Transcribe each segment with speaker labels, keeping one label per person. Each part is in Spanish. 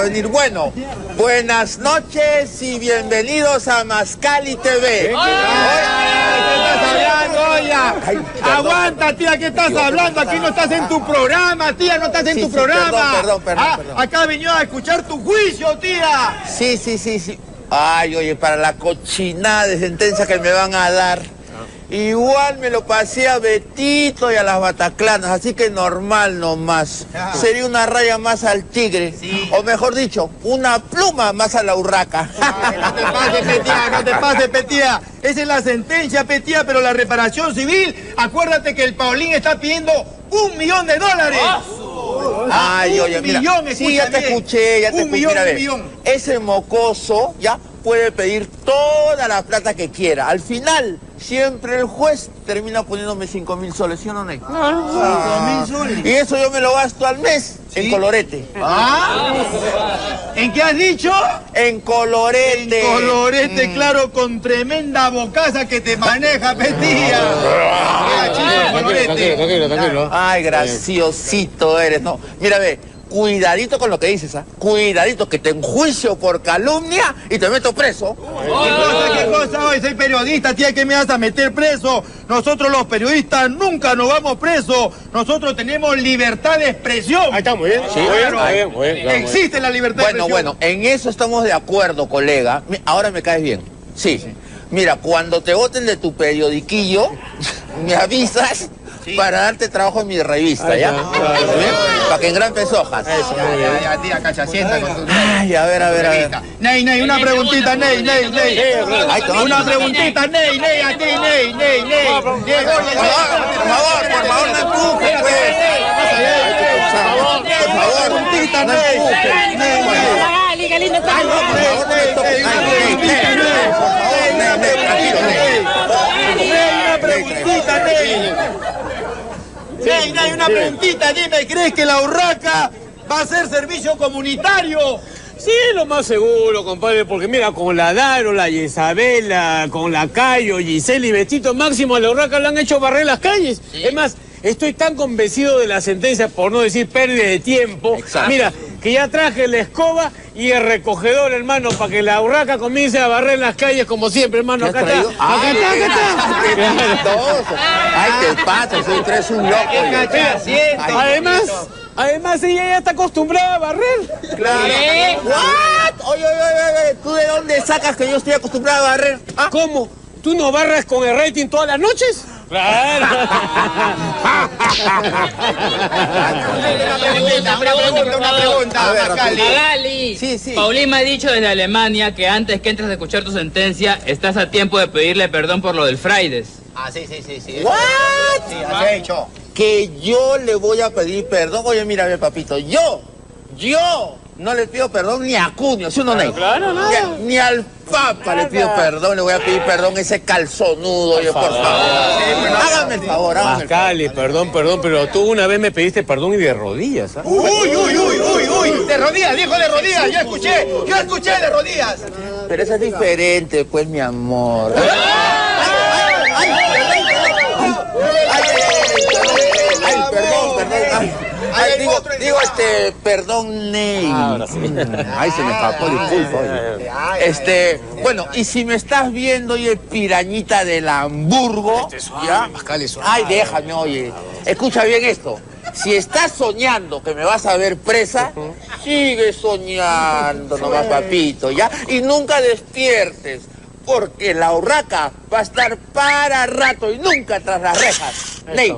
Speaker 1: venir. Bueno, buenas noches y bienvenidos a Mascali TV.
Speaker 2: ¿Qué estás hablando, oye?
Speaker 1: perdón.
Speaker 2: Aguanta, tía, ¿qué estás hablando?
Speaker 1: ¿qué
Speaker 2: Aquí no estás en tu programa, tía, no estás en tu programa.
Speaker 1: perdón, perdón,
Speaker 2: Ah,
Speaker 1: perdón.
Speaker 2: Acá venido a escuchar tu juicio, tía.
Speaker 1: Sí, sí, sí, sí. Ay, oye, para la cochinada de sentencia que me van a dar. Igual me lo pasé a Betito y a las Bataclanas, así que normal nomás.
Speaker 2: Ah.
Speaker 1: Sería una raya más al tigre. O mejor dicho, una pluma más a la urraca.
Speaker 2: No te pases, Petía, no te pases, Petía. Esa es la sentencia, Petía, pero la reparación civil, acuérdate que el Paulín está pidiendo un millón de dólares.
Speaker 1: Ay,
Speaker 2: Un
Speaker 1: oye, mira.
Speaker 2: millón,
Speaker 1: sí, ya te escuché, ya te
Speaker 2: Un
Speaker 1: escuché.
Speaker 2: millón,
Speaker 1: Mira,
Speaker 2: un millón.
Speaker 1: Ese mocoso ya puede pedir toda la plata que quiera. Al final, siempre el juez termina poniéndome cinco mil soles, ¿sí o no, Ney?
Speaker 2: Cinco mil soles.
Speaker 1: Y eso yo me lo gasto al mes en colorete.
Speaker 2: ¿Ah? ¿En qué has dicho?
Speaker 1: En colorete.
Speaker 2: Colorete,
Speaker 1: Mm.
Speaker 2: claro, con tremenda bocaza que te maneja, Petía. Colorete.
Speaker 3: Tranquilo, tranquilo, tranquilo.
Speaker 1: Ay, graciosito eres, no. Mira, ve, cuidadito con lo que dices, ¿ah? Cuidadito que te enjuicio por calumnia y te meto preso.
Speaker 2: ¿Qué cosa, qué cosa? Hoy soy periodista, tía, que me vas a meter preso? Nosotros los periodistas nunca nos vamos presos. Nosotros tenemos libertad de expresión.
Speaker 3: Ahí está, muy bien. Sí, muy bien, muy bien, claro.
Speaker 2: Existe la libertad
Speaker 1: Bueno,
Speaker 2: de
Speaker 1: bueno,
Speaker 2: expresión.
Speaker 1: en eso estamos de acuerdo, colega. Ahora me caes bien. Sí. Mira, cuando te voten de tu periodiquillo, me avisas para darte trabajo en mi revista, ¿ya? Para que engrandes hojas.
Speaker 2: Ya, ya, ya, tía, cacha, sienta con tu...
Speaker 1: Ay, a ver, a ver, a ver.
Speaker 2: Ney, Ney, una preguntita, Ney, Ney, Ney. Una preguntita, Ney, Ney, a ti, Ney, Ney, Ney.
Speaker 1: Por favor, por favor, por favor, no empujes, pues. Por favor,
Speaker 2: preguntita,
Speaker 1: no
Speaker 2: Ney.
Speaker 1: empujes.
Speaker 2: Ney, Ney.
Speaker 4: Magali, qué lindo está.
Speaker 1: Ay, no, por favor, no me toques. Ay, Ney, Ney, Ney, por favor, Ney, Ney, tranquilo, Ney.
Speaker 2: Ney, una preguntita, Ney. Ney, Ney, una preguntita, dime, ¿crees que la urraca va a hacer servicio comunitario?
Speaker 3: Sí, lo más seguro, compadre, porque mira, con la Daro, la Isabela, con la Cayo, Giselle y Betito Máximo a la Urraca le han hecho barrer las calles. Es más, estoy tan convencido de la sentencia, por no decir pérdida de tiempo,
Speaker 1: Exacto.
Speaker 3: mira, que ya traje la escoba y el recogedor, hermano, para que la Urraca comience a barrer las calles como siempre, hermano.
Speaker 1: ¿Qué has
Speaker 3: Acá está, acá está, acá está.
Speaker 1: Qué chistoso. Ay, qué pasa, soy tres un loco.
Speaker 3: Además, además ella ya está acostumbrada a barrer.
Speaker 1: Claro. ¿What? Oye, oye, oye, oye, ¿tú de dónde sacas que yo estoy acostumbrado a barrer? ¿Ah?
Speaker 3: ¿Cómo? ¿Tú no barras con el rating todas las noches? Claro.
Speaker 2: Una pregunta, una pregunta, una pregunta,
Speaker 1: A ver.
Speaker 4: Magali,
Speaker 1: Sí, sí.
Speaker 4: Paulín me ha dicho desde Alemania que antes que entres a escuchar tu sentencia, estás a tiempo de pedirle perdón por lo del Fridays.
Speaker 2: Ah, sí, sí, sí, sí.
Speaker 1: ¿What?
Speaker 2: Sí, así he hecho.
Speaker 1: Que yo le voy a pedir perdón. Oye, mira, ve, papito, yo, yo no le pido perdón ni a Cunio, ¿sí o no,
Speaker 3: claro, no.
Speaker 1: Ni, ni al Papa le pido perdón, le voy a pedir perdón a ese calzonudo, por favor. Hágame el favor, hágame el favor.
Speaker 3: Mascali, perdón, perdón, pero tú una vez me pediste perdón y de rodillas, ¿ah?
Speaker 2: Uy, uy, uy, uy, uy. De rodillas, dijo de rodillas. Yo escuché, yo escuché de rodillas.
Speaker 1: Pero eso es diferente, pues, mi amor. Ay, perdón, perdón. Ay, digo, este, perdón, Ney.
Speaker 3: Ahora sí.
Speaker 1: Ay, se me escapó, disculpa. Este, bueno, y si me estás viendo, oye, pirañita del Hamburgo, ¿ya? Ay, déjame, oye. Escucha bien esto. Si estás soñando que me vas a ver presa, sigue soñando nomás, papito, ¿ya? Y nunca despiertes, porque la urraca va a estar para rato y nunca tras las rejas. Ney,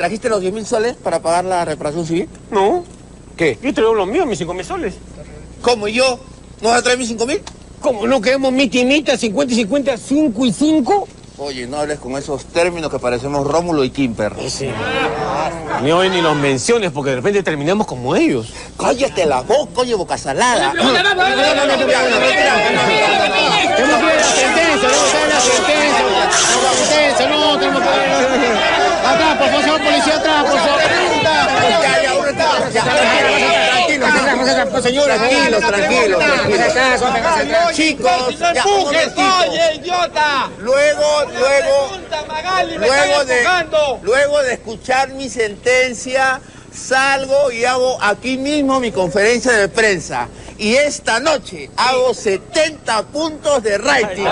Speaker 1: ¿trajiste los 10 mil soles para pagar la reparación civil?
Speaker 3: No,
Speaker 1: ¿Qué?
Speaker 3: yo traigo los míos, mis cinco mil soles.
Speaker 1: ¿Cómo y yo? ¿No vas a traer mis 5 mil?
Speaker 3: ¿Cómo no quedamos mitimita, 50 y 50, 5 y 5?
Speaker 1: Oye, no hables con esos términos que parecemos Rómulo y Kimper.
Speaker 3: Sí. Ni hoy ni los menciones, porque de repente terminamos como ellos.
Speaker 1: Cállate la boca, oye, boca salada.
Speaker 3: Tenemos que ir a la sentencia, no, está en la sentencia. La sentencia, no, Atrás, por favor, policía, atrás, por favor.
Speaker 1: Ya, uno está. Tranquilos, tranquilos. Chicos.
Speaker 2: Oye, idiota.
Speaker 1: Luego, luego, luego de, luego de escuchar mi sentencia, salgo y hago aquí mismo mi conferencia de prensa. Y esta noche hago 70 puntos de rating.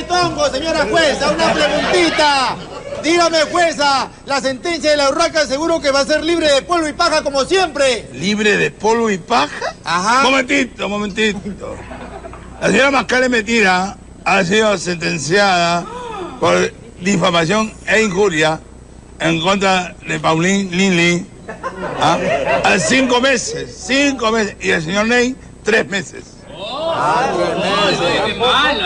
Speaker 2: Tongo, señora jueza, una preguntita. Dígame, jueza, la sentencia de la urraca seguro que va a ser libre de polvo y paja como siempre.
Speaker 5: ¿Libre de polvo y paja?
Speaker 2: Ajá.
Speaker 5: Momentito, momentito. La señora Mascale Metira ha sido sentenciada por difamación e injuria en contra de Paulín Lili ¿ah? a cinco meses, cinco meses, y el señor Ney, tres meses.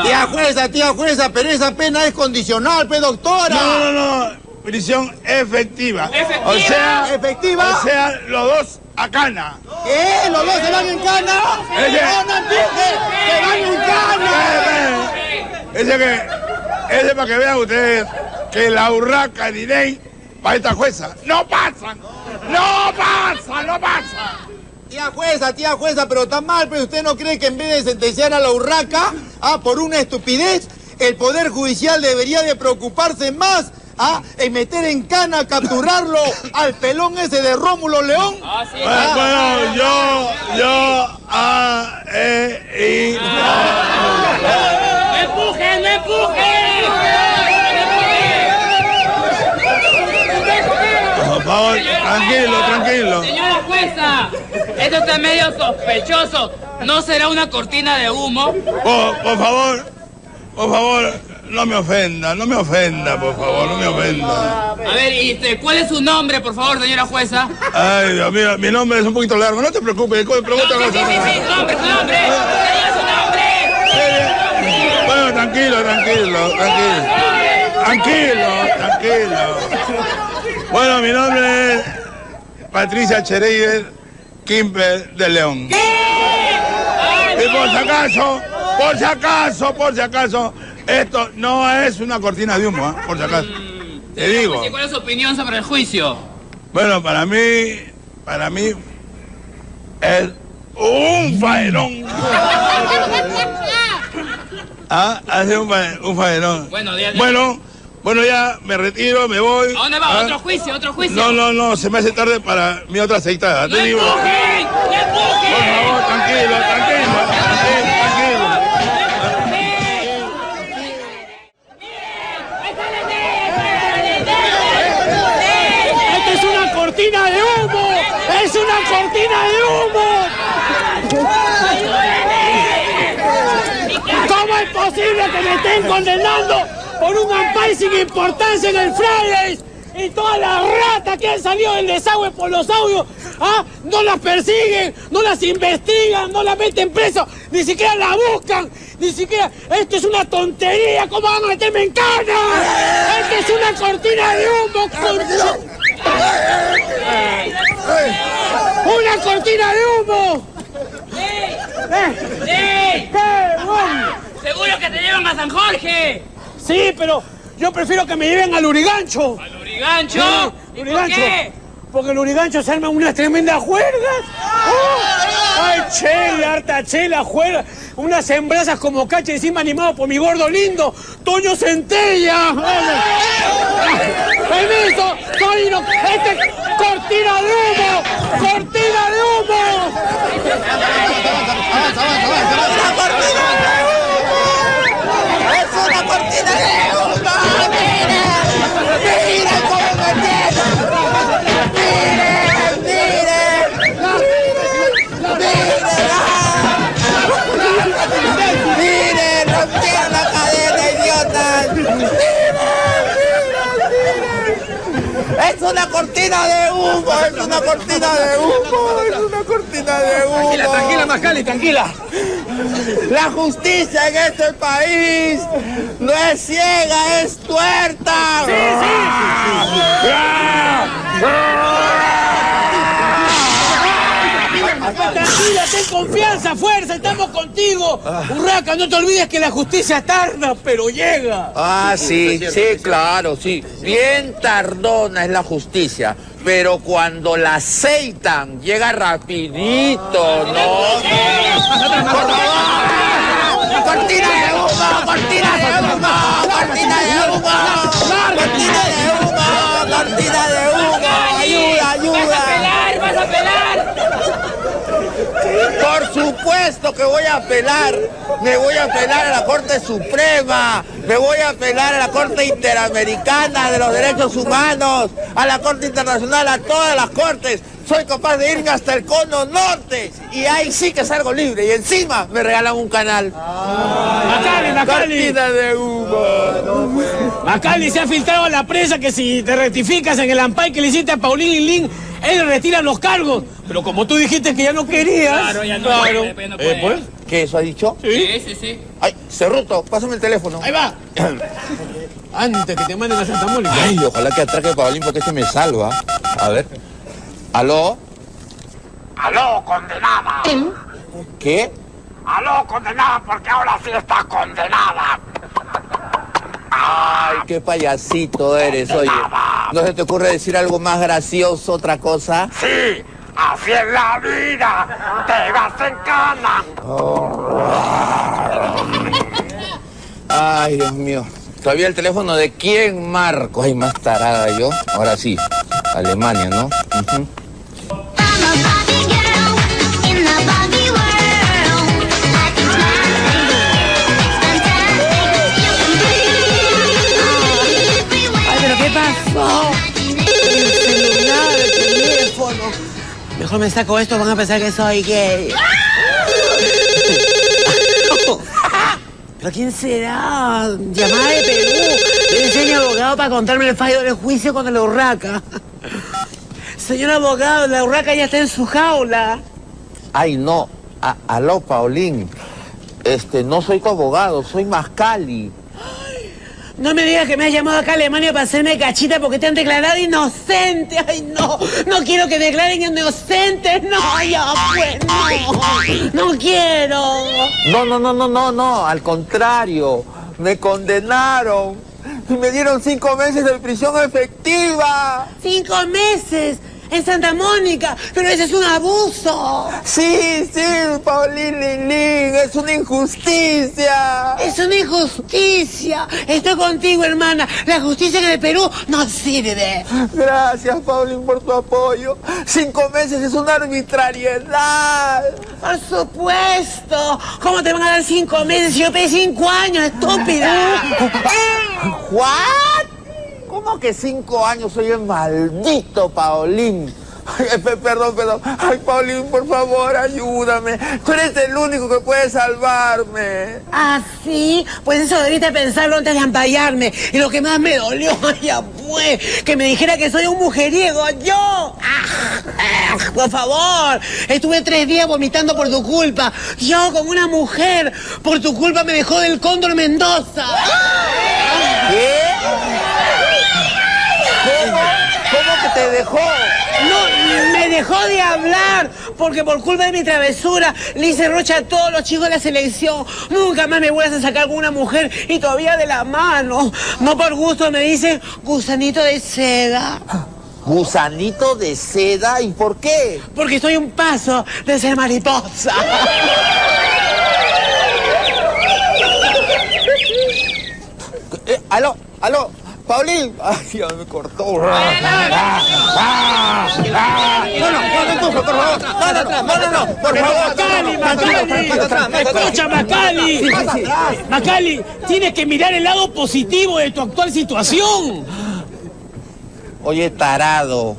Speaker 2: Tía jueza, tía jueza, pero esa pena es condicional, pe doctora.
Speaker 5: No, no, no, prisión efectiva.
Speaker 4: ¿Efectiva?
Speaker 5: O sea,
Speaker 2: ¿Efectiva?
Speaker 5: o sea, los dos a cana.
Speaker 2: ¿Qué? ¿Los dos se van en cana?
Speaker 5: Ese-
Speaker 2: ¡No! ¡Se van en cana!
Speaker 5: Ese que, ese para que vean ustedes que la urraca ni Ney para esta jueza no pasan, no pasa, no pasa.
Speaker 2: Tía jueza, tía jueza, pero está mal, pero usted no cree que en vez de sentenciar a la urraca, ah, por una estupidez, el Poder Judicial debería de preocuparse más, ah, en meter en cana, capturarlo al pelón ese de Rómulo León.
Speaker 4: Ah, sí.
Speaker 5: Bueno, bueno, yo, yo, a, e, i,
Speaker 4: ¡No empujen! ¡No empujen!
Speaker 5: por favor, tranquilo, tranquilo.
Speaker 4: Señora jueza, esto está medio sospechoso. ¿No será una cortina de humo?
Speaker 5: Por, por favor, por favor, no me ofenda, no me ofenda, por favor, no me ofenda.
Speaker 4: A ver, ¿y este, cuál es su nombre, por favor, señora jueza?
Speaker 5: Ay, Dios mío, mi nombre es un poquito largo, no te preocupes, pregunta
Speaker 4: No, sí, sí, sí, sí, su nombre, su nombre. Nombre.
Speaker 5: Bueno, tranquilo, tranquilo, tranquilo. Tranquilo, tranquilo. Bueno, mi nombre es Patricia Chereider Kimper de León. Y por si acaso, por si acaso, por si acaso, esto no es una cortina de humo, ¿ah? por si acaso. Te digo.
Speaker 4: ¿Y cuál es su opinión sobre el juicio?
Speaker 5: Bueno, para mí, para mí, es un faenón. Ah, hace un, fa- un faenón.
Speaker 4: Bueno, ya- ya-
Speaker 5: bueno, bueno, ya me retiro, me voy.
Speaker 4: ¿A dónde va?
Speaker 5: Ah,
Speaker 4: ¿Otro juicio? ¿Otro juicio?
Speaker 5: No, no, no, se me hace tarde para mi otra aceitada.
Speaker 4: ¡No
Speaker 5: Te digo, por
Speaker 4: empujen! ¡No empujen!
Speaker 5: favor, tranquilo, tranquilo, tranquilo, tranquilo.
Speaker 3: ¡Esta es una cortina de humo! ¡Es una cortina de humo! ¿Cómo es posible que me estén condenando por un ampay sin importancia en el Fridays? Y todas las ratas que han salido del desagüe por los audios, ¿ah? no las persiguen, no las investigan, no las meten preso, ni siquiera la buscan, ni siquiera. Esto es una tontería, ¿cómo van a meterme en cana? Esto es una cortina de humo, concha- ¡Una cortina de humo!
Speaker 4: ¡Ey!
Speaker 3: ¿Qué, huevón?
Speaker 4: ¡Seguro que te llevan a San Jorge!
Speaker 3: Sí, pero yo prefiero que me lleven al Urigancho.
Speaker 4: ¿Al Urigancho?
Speaker 3: Sí,
Speaker 4: ¿Y por
Speaker 3: Urigancho.
Speaker 4: qué?
Speaker 3: Porque el Urigancho se arma unas tremendas juergas. ¡Oh! ¡Ay, chela, harta chela, juerga! Unas embrazas como cacha encima animado por mi gordo lindo, Toño Centella. ¡Permiso! ¡Soy ino- ¡Este es cortina de humo! ¡Cortina de humo!
Speaker 2: Avanza, avanza, avanza, avanza.
Speaker 1: Una cortina de humo! ¡Es una cortina de humo! ¡Es una cortina de humo!
Speaker 3: Tranquila, tranquila, Mascali, tranquila.
Speaker 1: La justicia en este país no es ciega, es tuerta. Sí,
Speaker 3: Acá tranquila, ten confianza, fuerza, estamos contigo. Urraca, no te olvides que la justicia tarda, pero llega.
Speaker 1: Ah, sí, sí, claro, sí. Bien tardona es la justicia, pero cuando la aceitan, llega rapidito, ¿no? ¡Por favor! ¡Cortina de humo! ¡Cortina de humo! ¡Cortina de humo! ¡Cortina de humo! ¡Cortina de humo! ¡Ayuda, ayuda!
Speaker 4: pelar, vas a pelar!
Speaker 1: Por supuesto que voy a apelar. Me voy a apelar a la Corte Suprema. Me voy a apelar a la Corte Interamericana de los Derechos Humanos. A la Corte Internacional, a todas las cortes. Soy capaz de irme hasta el cono norte. Y ahí sí que salgo libre. Y encima me regalan un canal.
Speaker 3: Macali, Macali.
Speaker 1: Cortina de humo.
Speaker 3: Macali se ha filtrado a la prensa que si te rectificas en el ampay que le hiciste a Paulín y Lin, él le retira los cargos. Pero como tú dijiste que ya no querías.
Speaker 4: Claro, ya no
Speaker 3: claro.
Speaker 4: puede, no puede.
Speaker 3: Eh, pues,
Speaker 1: ¿Qué eso ha dicho?
Speaker 4: Sí, sí, sí.
Speaker 1: Ay, Cerruto, pásame el teléfono.
Speaker 3: ahí va. Antes que te manden a Santa Mónica.
Speaker 1: Ay, ojalá que atraque a Paulín porque este me salva. A ver. ¿Aló?
Speaker 6: Aló, condenada.
Speaker 1: ¿Qué?
Speaker 6: Aló, condenada, porque ahora sí está condenada.
Speaker 1: Ay, qué payasito eres, oye. ¿No se te ocurre decir algo más gracioso, otra cosa?
Speaker 6: Sí, así es la vida. Te vas en cana.
Speaker 1: Ay, Dios mío. Todavía el teléfono de quién marco. Ay, más tarada yo. Ahora sí. Alemania, ¿no?
Speaker 7: Mejor me saco esto, van a pensar que soy gay. ¿Pero quién será? Llamada de Perú. Debe ser mi abogado para contarme el fallo del juicio contra la urraca. Señor abogado, la urraca ya está en su jaula.
Speaker 1: Ay, no. A- aló, Paulín. Este, no soy tu abogado, soy Mascali.
Speaker 7: No me digas que me has llamado acá a Alemania para hacerme cachita porque te han declarado inocente. Ay, no. No quiero que declaren inocentes. No, ya, pues, no. No quiero.
Speaker 1: No, no, no, no, no, no. Al contrario. Me condenaron. Y me dieron cinco meses de prisión efectiva.
Speaker 7: Cinco meses en Santa Mónica. Pero ese es un abuso.
Speaker 1: Sí, sí, Paulín Lilín. Es una injusticia.
Speaker 7: Es una injusticia. Estoy contigo, hermana. La justicia en el Perú no sirve.
Speaker 1: Gracias, Paulín, por tu apoyo. Cinco meses es una arbitrariedad.
Speaker 7: Por supuesto. ¿Cómo te van a dar cinco meses si yo pedí cinco años, estúpida?
Speaker 1: ¿What? ¿Cómo que cinco años soy el maldito Paulín? Ay, perdón, perdón. Ay, Paulín, por favor, ayúdame. Tú eres el único que puede salvarme.
Speaker 7: ¿Ah, sí? Pues eso debiste pensarlo antes de ampallarme. Y lo que más me dolió, ya fue, que me dijera que soy un mujeriego. ¡Yo! ¡Ah! ¡Ah! Por favor, estuve tres días vomitando por tu culpa. Yo con una mujer, por tu culpa me dejó del cóndor Mendoza.
Speaker 1: ¿Qué? ¿Cómo? ¿Cómo que te dejó?
Speaker 7: No, me dejó de hablar porque por culpa de mi travesura le hice rocha a todos los chicos de la selección. Nunca más me vuelvas a sacar con una mujer y todavía de la mano. No por gusto me dicen gusanito de seda.
Speaker 1: ¿Gusanito de seda? ¿Y por qué?
Speaker 7: Porque estoy un paso de ser mariposa.
Speaker 1: Eh, aló, aló, Paulín. Ay, ya me cortó. Ah, ah, ah. No, no, no, no, por favor. No, no, no, no, no, no, por favor.
Speaker 3: Macali, Macali. Escucha, Macali. Macali, tienes que mirar el lado positivo de tu actual situación.
Speaker 1: Oye, tarado,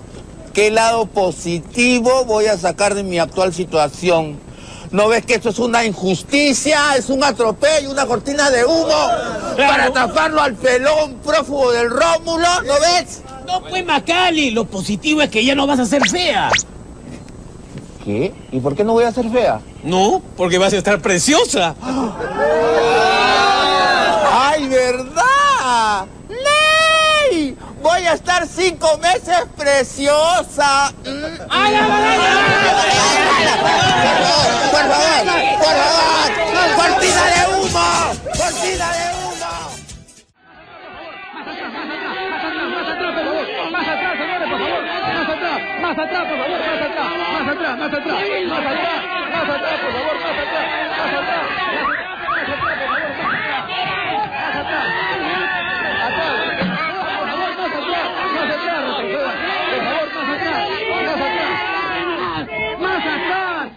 Speaker 1: ¿qué lado positivo voy a sacar de mi actual situación? ¿No ves que esto es una injusticia, es un atropello, una cortina de humo para taparlo al pelón prófugo del Rómulo? ¿No ves?
Speaker 3: No, pues, Macali, lo positivo es que ya no vas a ser fea.
Speaker 1: ¿Qué? ¿Y por qué no voy a ser fea?
Speaker 3: No, porque vas a estar preciosa.
Speaker 1: ¡Ay, verdad! Voy a estar cinco meses preciosa.
Speaker 3: ¡Ay, ay, ay, ay!
Speaker 1: Por favor, por favor, cortina de humo, cortina de humo.
Speaker 8: Más atrás, por favor. Más atrás, más atrás, por favor, más atrás, más atrás, más atrás, más atrás, más atrás, por favor, más atrás, más atrás, más atrás, por favor, más atrás, más atrás, más atrás, por favor, más atrás, más atrás, más atrás.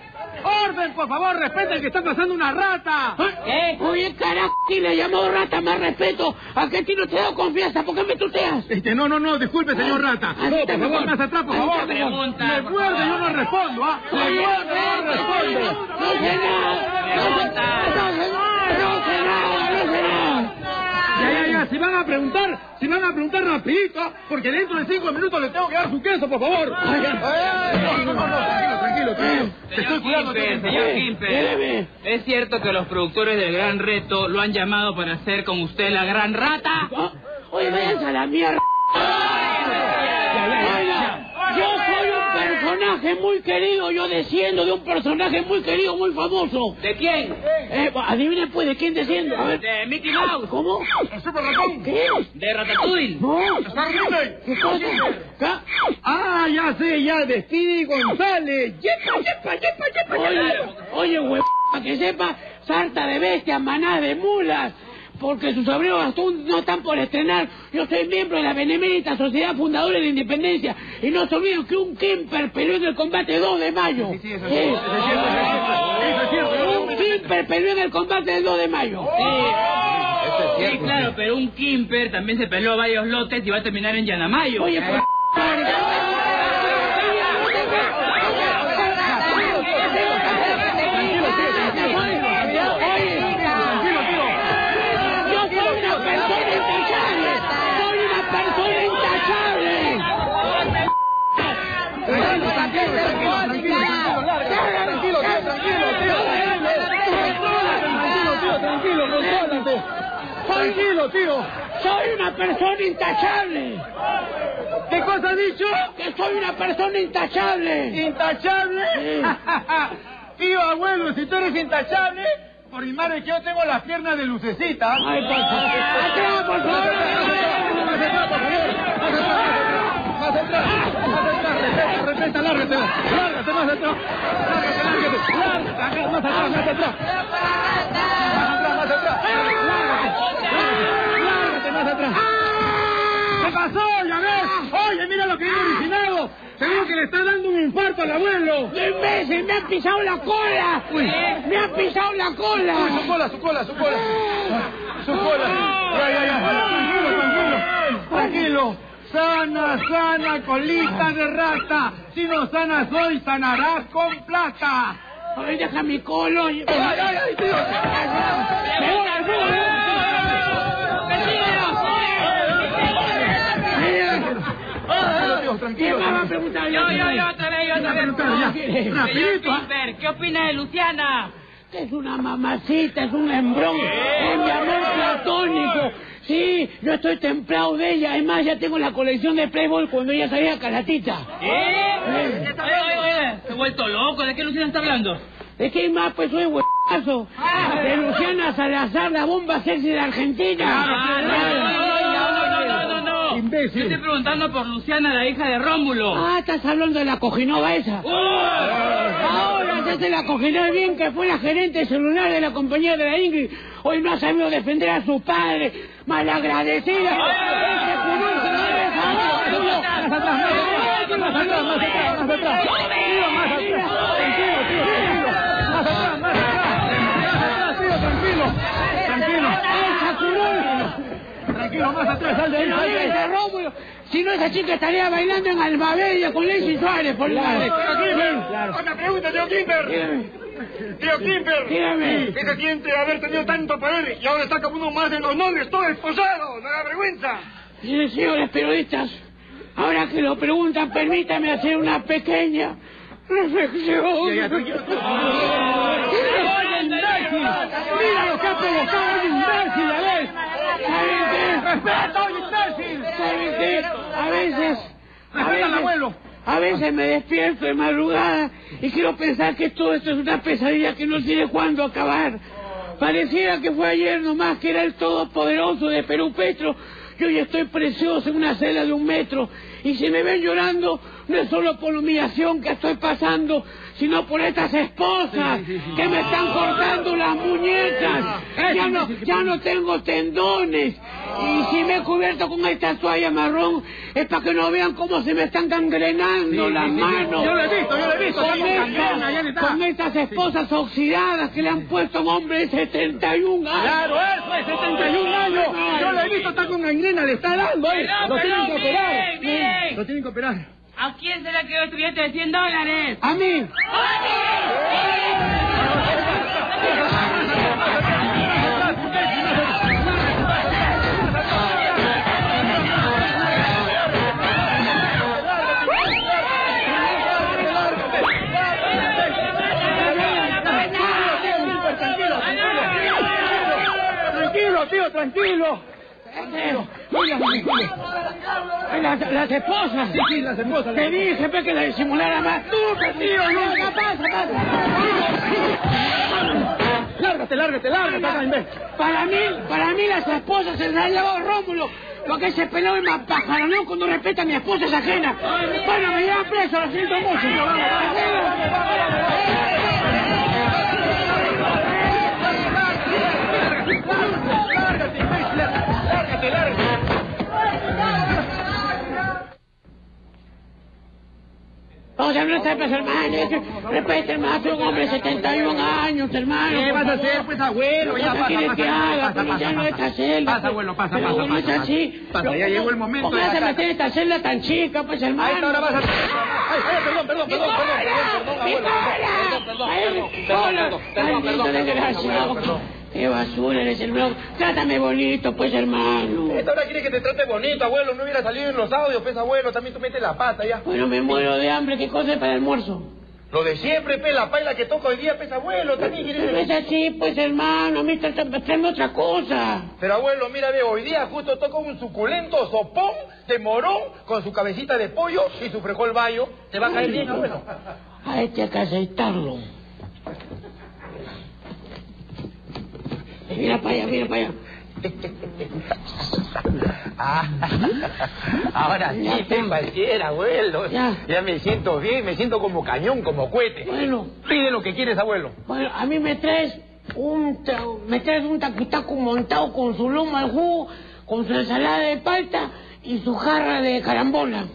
Speaker 8: ¡Orden, por favor! ¡Respeten que está pasando una rata!
Speaker 9: ¿Eh? Oye, carajo, ¿quién le llamó rata? Más respeto. ¿A qué ti no te dado confianza? ¿Por qué me tuteas?
Speaker 8: Este, no, no, no, disculpe, señor Rata.
Speaker 9: Ah,
Speaker 8: No, por favor, más atrás, por
Speaker 9: Ah,
Speaker 8: favor.
Speaker 9: pregunta,
Speaker 8: Me muerde, yo no respondo, ¿ah? Me muerde, yo no respondo.
Speaker 9: No sé nada. No sé nada. No sé nada.
Speaker 8: Ya, ya, ya, si van a preguntar, si van a preguntar rapidito, ¿ah? porque dentro de cinco minutos le tengo que dar su queso, por favor. Ay, no, no, no, no, tranquilo, tranquilo,
Speaker 4: Señor
Speaker 8: te-
Speaker 4: señor
Speaker 8: Eh,
Speaker 4: Kimper, ¿es cierto que los productores del Gran Reto lo han llamado para hacer con usted la Gran Rata?
Speaker 9: Ah, Oye, váyanse a la mierda. Oiga, yo soy un personaje muy querido, yo desciendo de un personaje muy querido, muy famoso.
Speaker 4: ¿De quién?
Speaker 9: Eh, adivinen pues de quién desciendo. A ver.
Speaker 4: De Mickey Mouse.
Speaker 9: ¿Cómo?
Speaker 8: ¡El super ratón!
Speaker 9: ¿Qué?
Speaker 4: De Ratatouille.
Speaker 9: No. ¿Qué cosa? ¿Ca-
Speaker 8: Ah, ya sé, ya, de Speedy González.
Speaker 9: ¡Yepa, yepa, yepa, yepa! Oye, oye, hue... para que sepa, sarta de bestias, manás de mulas. Porque sus sobrinos Gastón no están por estrenar. Yo soy miembro de la Benemérita Sociedad Fundadora de la Independencia. Y no se olviden que un Kimper peleó en el combate 2 de mayo.
Speaker 8: Sí, sí, eso es cierto, eso es cierto.
Speaker 9: Un Kimper peleó en el combate del 2 de mayo.
Speaker 4: Sí, claro, pero un Kimper también se peló varios lotes y va a terminar en Yanamayo.
Speaker 9: Oye, pues... Yo soy una persona intachable. Soy una persona intachable.
Speaker 8: Tranquilo, tranquilo, tranquilo, tranquilo, tranquilo, tranquilo, tranquilo, tío, tranquilo, tranquilo, contrólate. Tranquilo, tío.
Speaker 9: Soy una persona intachable.
Speaker 8: ¿Qué cosa has dicho?
Speaker 9: Que soy una persona intachable.
Speaker 8: ¿Intachable?
Speaker 9: Sí.
Speaker 8: Tío, abuelo, si tú eres intachable, por mi madre que yo tengo las piernas de lucecita.
Speaker 9: Ay, por favor. Por favor.
Speaker 8: Más atrás, por favor. Más atrás, más atrás. Respeta, respeta, lárgate. Lárgate más atrás. Lárgate, lárgate. Lárgate, más atrás, más atrás. Más atrás, más atrás. Atrás. ¿Qué pasó? ¿Ya ves? Oye, mira lo que viene originado. Seguro que le está dando un infarto al abuelo.
Speaker 9: ¡Qué imbécil! ¡Me han pisado la cola! ¡Me han pisado la cola!
Speaker 8: Uy, su cola, su cola, su cola. Su cola. Ya, ya, ya. Tranquilo, tranquilo. Tranquilo. Sana, sana, colita de rata. Si no sanas hoy, sanarás con plata.
Speaker 9: ¡Ay, deja mi colo!
Speaker 8: Ay, ay, ay, tío. Me voy, me voy, me voy. Tranquilo, tío, tranquilo.
Speaker 9: ¿Quién me va a preguntar?
Speaker 4: Yo, yo, yo, otra vez, yo, otra vez.
Speaker 8: Ya, rapidito, ¿ah?
Speaker 4: ¿qué opina de Luciana?
Speaker 9: Que es una mamacita, es un embrón, es mi amor platónico. Sí, yo estoy templado de ella. Además, ya tengo la colección de Playboy cuando ella salía calatita.
Speaker 4: ¿Eh? Oye, oye, oye, se ha vuelto loco. ¿De qué Luciana está hablando?
Speaker 9: ¿De qué más? Pues soy huevazo. De Luciana Salazar, la bomba sexy de Argentina.
Speaker 4: Ah, no, no, no.
Speaker 8: Imbécil.
Speaker 4: Yo estoy preguntando por Luciana, la hija de Rómulo.
Speaker 9: Ah, estás hablando de la cojinova esa. Ahora ya se la cojinó bien que fue la gerente celular de la compañía de la Ingrid. Hoy no ha sabido defender a su padre. Malagradecida.
Speaker 8: Tranquilo, tranquilo.
Speaker 9: Esa.
Speaker 8: Tranquilo, más atrás, de
Speaker 9: Rómulo. Si no, esa chica estaría bailando en Albabella con Lacey Suárez, por la madre.
Speaker 8: Otra pregunta, tío Kimber. Tío Kimber.
Speaker 9: dígame.
Speaker 8: ¿Qué se siente haber tenido tanto poder y ahora está como uno más de los nobles, todo esposado? ¿No da vergüenza?
Speaker 9: Sí, señores periodistas, ahora que lo preguntan, permítame hacer una pequeña reflexión.
Speaker 8: ¡Mira lo que ha provocado el imbécil, ves!
Speaker 9: ¿Saben qué?
Speaker 8: ¡Respeta, oye, imbécil!
Speaker 9: A veces... A
Speaker 8: Respeta al
Speaker 9: veces,
Speaker 8: abuelo.
Speaker 9: a veces me despierto de madrugada Y quiero pensar que todo esto es una pesadilla que no tiene cuándo acabar. Pareciera que fue ayer nomás que era el todopoderoso de Perú Petro. Y hoy estoy precioso en una celda de un metro. Y si me ven llorando, no es solo por la humillación que estoy pasando, sino por estas esposas que me están cortando las muñecas. Ya no, ya no tengo tendones. Y si me he cubierto con esta toalla marrón, es para que no vean cómo se me están gangrenando
Speaker 8: Sí,
Speaker 9: las
Speaker 8: sí,
Speaker 9: manos.
Speaker 8: Yo lo he visto, yo lo he visto,
Speaker 9: Con,
Speaker 8: está con
Speaker 9: estas- esposas oxidadas que le han puesto a un hombre de 71 años.
Speaker 8: Claro, eso es 71 años. Yo lo he visto, está con gangrena, le está dando, ¿eh? Lo tienen que operar.
Speaker 4: bien, bien.
Speaker 8: Lo tienen que operar.
Speaker 4: ¿A quién se le quedó este billete de 100 dólares?
Speaker 9: A mí.
Speaker 8: Tranquilo, tío, tranquilo.
Speaker 9: Las, las esposas.
Speaker 8: Sí, sí, las esposas.
Speaker 9: Te dije pe, que la disimulara más.
Speaker 8: No, tío, no.
Speaker 9: Pasa, pasa.
Speaker 8: Lárgate, lárgate, lárgate, acá.
Speaker 9: Para mí, para mí las esposas se las ha llevado Rómulo. Porque ese pelado es más pajaroneo cuando respeta a mi esposa es ajena. Bueno, me llevan preso, lo siento mucho. Vamos a hablar de hermano. Respeta, hermano, soy un hombre de 71 años, hermano.
Speaker 8: ¿Qué vas a hacer, pues, abuelo? Ya
Speaker 9: ¿Qué
Speaker 8: pasa, pasa,
Speaker 9: que haga?
Speaker 8: pasa,
Speaker 9: ya no esta celda.
Speaker 8: Pasa,
Speaker 9: pues.
Speaker 8: abuelo, pasa, pasa,
Speaker 9: es
Speaker 8: pasa,
Speaker 9: así.
Speaker 8: pasa. Ya
Speaker 9: ¿cómo-
Speaker 8: llegó el momento
Speaker 9: ¿Cómo vas a meter esta celda tan chica, pues, hermano?
Speaker 8: Ahora vas a... Ay, ay, perdón, perdón, perdón, perdón, perdón, perdón,
Speaker 9: ¡Mi
Speaker 8: abuelo. Perdón, perdón, perdón, perdón, perdón,
Speaker 9: desgraciado.
Speaker 8: perdón, perdón.
Speaker 9: Qué basura eres, hermano. Trátame bonito, pues, hermano.
Speaker 8: Esta hora quiere que te trate bonito, abuelo. No hubiera salido en los audios, pues, abuelo. También tú metes la pata ya.
Speaker 9: Bueno, me muero de hambre. ¿Qué cosa es para el almuerzo?
Speaker 8: Lo de siempre, pe, la paila que toca hoy día, pues, abuelo. También
Speaker 9: Pero es
Speaker 8: quieres...
Speaker 9: así, pues, hermano. A mí tráeme otra cosa.
Speaker 8: Pero, abuelo, mira, ve, hoy día justo toca un suculento sopón de morón con su cabecita de pollo y su frijol bayo. Te va a caer bien, abuelo.
Speaker 9: A este hay que aceitarlo. Mira para allá, mira para allá.
Speaker 8: Ah, ahora sí,
Speaker 9: Ya,
Speaker 8: cualquiera, abuelo.
Speaker 9: Ya.
Speaker 8: ya me siento bien, me siento como cañón, como cohete.
Speaker 9: Bueno,
Speaker 8: Pide lo que quieres, abuelo.
Speaker 9: bueno, a mí me traes un, me traes un taquitaco montado con su loma al jugo, con su ensalada de palta y su jarra de carambola.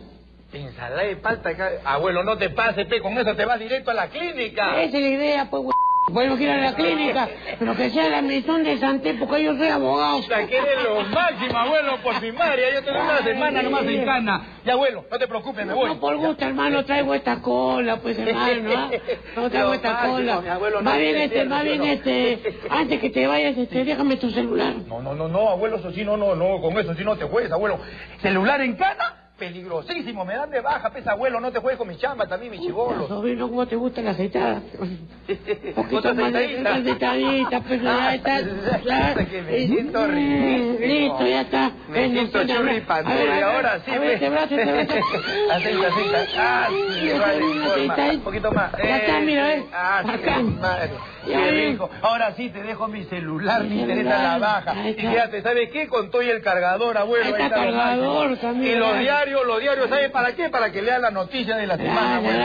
Speaker 8: Ensalada de palta, abuelo, no te pases, pe, con eso te vas directo a la clínica.
Speaker 9: Esa es la idea, pues, güey. Podemos ir a la clínica, pero que sea la misión de Santé, porque yo soy abogado.
Speaker 8: Sea, que eres lo máximo, abuelo, por mi madre. Yo tengo una semana nomás en cana. Ya, abuelo, no te preocupes, me voy.
Speaker 9: No, por gusto, hermano, traigo esta cola, pues, hermano, ¿ah? No traigo esta
Speaker 8: máximo,
Speaker 9: cola.
Speaker 8: mi abuelo, no
Speaker 9: Va bien
Speaker 8: te
Speaker 9: este, va
Speaker 8: pierdas,
Speaker 9: bien este. Antes que te vayas, este, déjame tu celular.
Speaker 8: No, no, no, no, abuelo, eso sí, no, no, no, con eso sí no te juegues, abuelo. Celular en cana, peligrosísimo, me dan de baja, pesa, abuelo, no te juegues con mi chamba también, mi chivolo.
Speaker 9: Sobrino, ¿cómo te gusta la aceitada? Poquito
Speaker 8: Otra
Speaker 9: más de
Speaker 8: aceitadita.
Speaker 9: aceitadita, pues ya está. Ya.
Speaker 8: Que me siento
Speaker 9: Mm,
Speaker 8: riquísimo.
Speaker 9: Listo, ya está.
Speaker 8: Me siento
Speaker 9: ver,
Speaker 8: ahora sí,
Speaker 9: A ver,
Speaker 8: pe.
Speaker 9: este brazo, este brazo.
Speaker 8: Aceita, aceita. Ah, sí,
Speaker 9: Ya
Speaker 8: vale. Un poquito más.
Speaker 9: Ya está, mira,
Speaker 8: Eh. Ah, sí,
Speaker 9: Bacán.
Speaker 8: madre. Qué rico. Ahora sí te dejo mi celular,
Speaker 9: Mi
Speaker 8: mi internet a
Speaker 9: celular.
Speaker 8: la baja.
Speaker 9: Ahí
Speaker 8: Y quédate, ¿sabes qué? Con todo y el cargador, abuelo.
Speaker 9: Ahí
Speaker 8: ahí
Speaker 9: está
Speaker 8: lo
Speaker 9: cargador también,
Speaker 8: Y los diarios, los diarios, ¿sabes para qué? Para que lean la noticia de la semana, abuelo.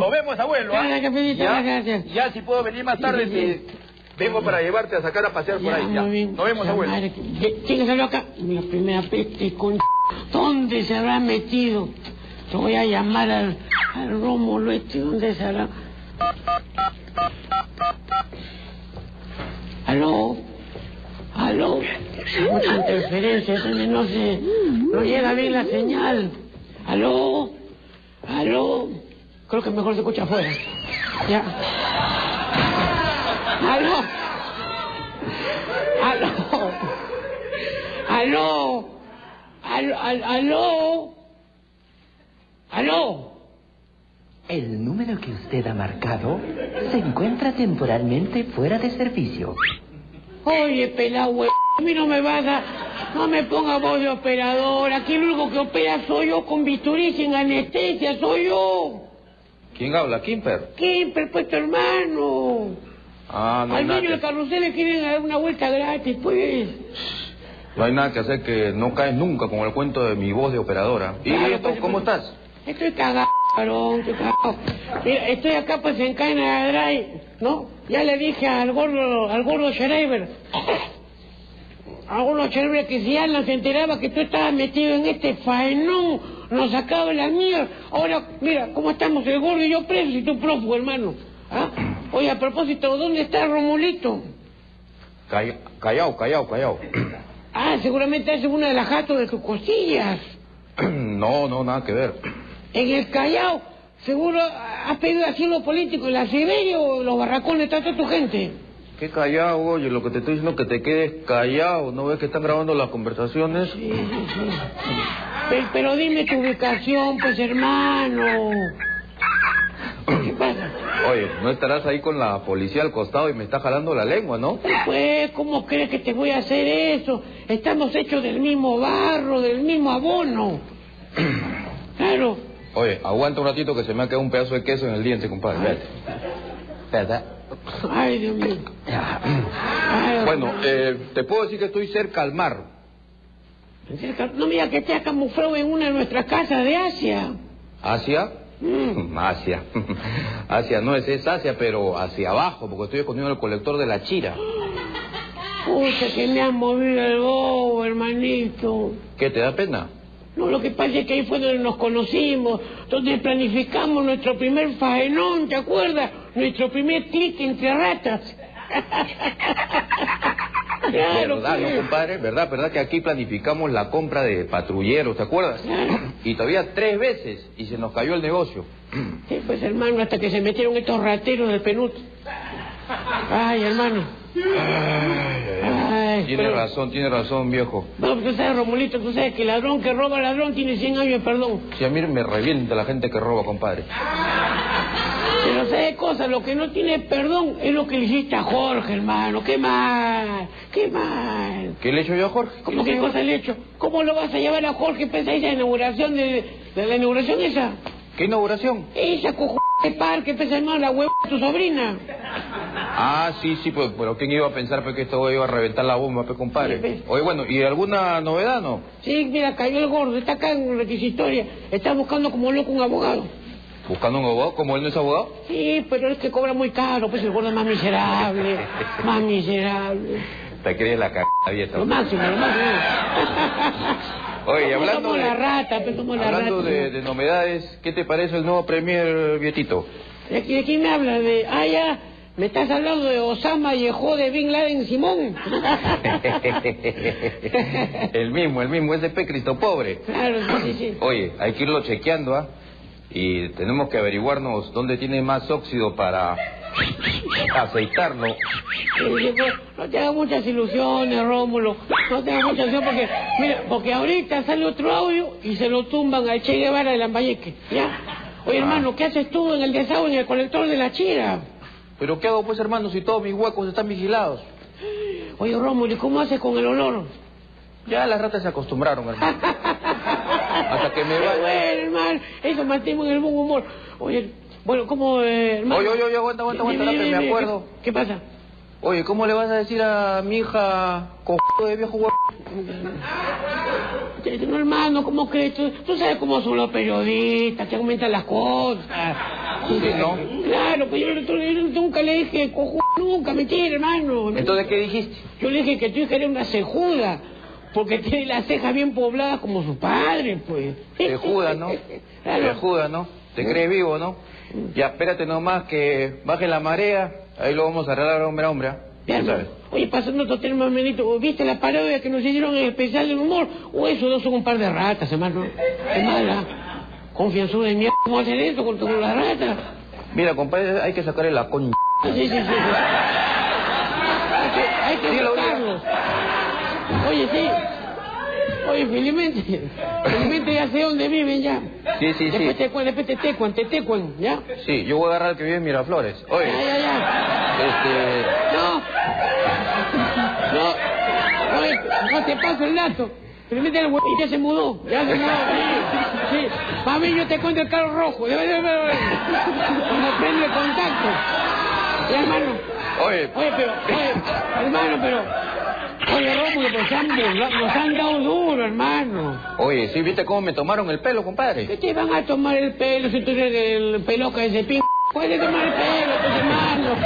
Speaker 8: Nos vemos, abuelo. ¿ah?
Speaker 9: Gracias,
Speaker 8: Ya, si puedo venir más tarde, te- vengo para llevarte a sacar a pasear por ahí. Ya. Nos vemos, abuelo.
Speaker 9: madre que- ¿Quién salió acá? La primera peste con... ¿Dónde se habrá metido? Te voy a llamar al, al Rómulo este. ¿Dónde se habrá...? ¿Aló? ¿Aló? Mucha interferencia, ¿dónde no se... No llega bien la señal. ¿Aló? ¿Aló? Creo que mejor se escucha afuera. Ya. ¿Aló? ¿Aló? ¿Aló? ¿Aló? ¿Aló? ¿Aló?
Speaker 10: El número que usted ha marcado se encuentra temporalmente fuera de servicio.
Speaker 9: Oye, pelado, güey, a mí no me vas a... No me ponga voz de operador. Aquí lo único que opera soy yo con bisturí sin anestesia, soy yo.
Speaker 11: ¿Quién habla? ¿Kimper?
Speaker 9: Kimper, pues tu hermano.
Speaker 11: Ah, no hay,
Speaker 9: Al niño
Speaker 11: que,
Speaker 9: carrusel le quieren dar una vuelta gratis, pues.
Speaker 11: no hay nada que hacer que no caes nunca con el cuento de mi voz de operadora. ¿Y
Speaker 9: Claro, pues,
Speaker 11: cómo
Speaker 9: pues,
Speaker 11: estás?
Speaker 9: Estoy cagado, Mira, estoy acá pues en Cana Drive, ¿no? Ya le dije al gordo, al gordo Schreiber, al gordo Schreiber que si Alan se enteraba que tú estabas metido en este faenón, nos sacaba la mierda. Ahora, mira, ¿cómo estamos el gordo y yo preso y tú prófugo, hermano? ¿Ah? Oye, a propósito, ¿dónde está Romulito?
Speaker 11: Calla- Callao, callao, callao.
Speaker 9: Ah, seguramente hace una de las jatos de tus costillas.
Speaker 11: no, no, nada que ver.
Speaker 9: En el Callao, seguro has pedido asilo político. ¿En la Siberia o los barracones está toda tu gente?
Speaker 11: ¿Qué callado, oye? Lo que te estoy diciendo es que te quedes callado. ¿No ves que están grabando las conversaciones?
Speaker 9: Pero, pero dime tu ubicación, pues hermano. ¿Qué pasa?
Speaker 11: Oye, no estarás ahí con la policía al costado y me está jalando la lengua, ¿no?
Speaker 9: Pues, ¿cómo crees que te voy a hacer eso? Estamos hechos del mismo barro, del mismo abono. Claro.
Speaker 11: Oye, aguanta un ratito que se me ha quedado un pedazo de queso en el diente, compadre. Espérate.
Speaker 9: Ay, Dios mío.
Speaker 11: Bueno, eh, te puedo decir que estoy cerca al mar.
Speaker 9: Cerca- No digas que te has camuflado en una de nuestras casas de Asia.
Speaker 11: ¿Asia?
Speaker 9: Mm.
Speaker 11: Asia. Asia no es, es Asia, pero hacia abajo, porque estoy escondido en el colector de la chira.
Speaker 9: Pucha, que me han movido el bobo, hermanito.
Speaker 11: ¿Qué, te da pena?
Speaker 9: No, lo que pasa es que ahí fue donde nos conocimos, donde planificamos nuestro primer faenón, ¿te acuerdas? Nuestro primer clic entre ratas. claro,
Speaker 11: ¿Verdad, no, compadre? ¿Verdad, verdad que aquí planificamos la compra de patrulleros, ¿te acuerdas? Y todavía tres veces y se nos cayó el negocio.
Speaker 9: Sí, pues hermano, hasta que se metieron estos rateros del penut. Ay, hermano. Ay,
Speaker 11: Tiene
Speaker 9: pero-
Speaker 11: razón, tiene razón, viejo.
Speaker 9: No, tú sabes, Romulito, tú sabes que el ladrón que roba ladrón tiene 100 años de perdón.
Speaker 11: Si a mí me revienta la gente que roba, compadre.
Speaker 9: Pero sabes cosa, lo que no tiene perdón es lo que le hiciste a Jorge, hermano. Qué mal, qué mal.
Speaker 11: ¿Qué le he hecho yo a Jorge?
Speaker 9: ¿Cómo qué cosa le he hecho? ¿Cómo lo vas a llevar a Jorge pese a esa inauguración de, de la inauguración esa?
Speaker 11: ¿Qué inauguración?
Speaker 9: Esa cojo de parque pesa hermano la hueva de tu sobrina.
Speaker 11: Ah, sí, sí, pues, pero ¿quién iba a pensar pues, que esto iba a reventar la bomba, pues, compadre? Oye, bueno, ¿y alguna novedad, no?
Speaker 9: Sí, mira, cayó el gordo, está acá en requisitoria. Está buscando como loco un abogado.
Speaker 11: ¿Buscando un abogado? ¿Como él no es abogado?
Speaker 9: Sí, pero es que cobra muy caro, pues el gordo es más miserable, más miserable.
Speaker 11: Te crees la cagada vieja.
Speaker 9: Lo máximo, lo máximo.
Speaker 11: Oye, hablando de...
Speaker 9: la rata, pues somos la
Speaker 11: Hablando
Speaker 9: rata.
Speaker 11: de, de novedades, ¿qué te parece el nuevo Premier Vietito?
Speaker 9: ¿De quién me hablas? De, ah, ya, me estás hablando de Osama Yehó de Bin Laden Simón.
Speaker 11: el mismo, el mismo, ese pe Cristo pobre.
Speaker 9: claro, sí, sí.
Speaker 11: Oye, hay que irlo chequeando, ¿ah? Y tenemos que averiguarnos dónde tiene más óxido para aceitarlo.
Speaker 9: Pues, no te hagas muchas ilusiones, Rómulo. No te hagas muchas ilusiones porque, mira, porque ahorita sale otro audio y se lo tumban al Che Guevara de Lambayeque, ¿ya? Oye, hermano, ¿qué haces tú en el desagüe, en el colector de la chira?
Speaker 11: ¿Pero qué hago, pues, hermano, si todos mis huecos están vigilados?
Speaker 9: Oye, Rómulo, ¿y cómo haces con el olor?
Speaker 11: Ya las ratas se acostumbraron, hermano. Hasta que me vaya.
Speaker 9: bueno, hermano, eso mantengo en el buen humor. Oye, bueno, ¿cómo, eh, hermano?
Speaker 11: Oye, oye, oye, aguanta, aguanta, aguanta,
Speaker 9: dime,
Speaker 11: me acuerdo.
Speaker 9: ¿Qué, qué pasa?
Speaker 11: Oye, ¿cómo le vas a decir a mi hija cojudo de viejo?
Speaker 9: Eh, No, hermano, ¿cómo crees? Tú, tú sabes cómo son los periodistas, que aumentan las cosas. Claro, pues yo, yo- yo nunca le dije cojo, nunca, mentira, hermano.
Speaker 11: Entonces, ¿qué dijiste?
Speaker 9: Yo le dije que tu hija era una cejuda, porque tiene las cejas bien pobladas como su padre, pues.
Speaker 11: Te judas, ¿no?
Speaker 9: Claro.
Speaker 11: Te judas, ¿no? Te crees vivo, ¿no? Ya, espérate nomás que baje la marea, ahí lo vamos a arreglar hombre a hombre, ¿ah? Sabes.
Speaker 9: Oye, pasando otro tema, hermanito, ¿viste la parodia que nos hicieron en el especial del humor? O esos dos son un par de ratas, hermano. Es mala. Confianzuda de mierda. ¿Cómo hacer eso con, con las ratas?
Speaker 11: Mira, compadre, hay que sacarle la coña.
Speaker 9: Sí, sí, sí. sí. Hay que, hay que. Oye, sí. Oye, felizmente. Felizmente ya sé dónde viven ya.
Speaker 11: Sí, sí, sí.
Speaker 9: Después te cuan, después te tecuan, te tecuan, ¿ya?
Speaker 11: Sí, yo voy a agarrar al que vive en Miraflores. Oye,
Speaker 9: Ya, ya, ya.
Speaker 11: este...
Speaker 9: No. No. Oye, no te paso el dato. Pero mete el huevo y ya se mudó. Ya se mudó. Sí, sí. Mí yo te cuento el carro rojo. Cuando prende el contacto. Sí, hermano.
Speaker 11: Oye,
Speaker 9: Oye, pero, oye, hermano, pero. Oye, Rómulo, se han nos han dado duro, hermano.
Speaker 11: oye, ¿sí viste cómo me tomaron el pelo,
Speaker 9: ¿Qué
Speaker 11: compadre?
Speaker 9: te van a tomar el pelo si tú eres el peloca de ese pin? Puede tomar el pelo, pues, hermano.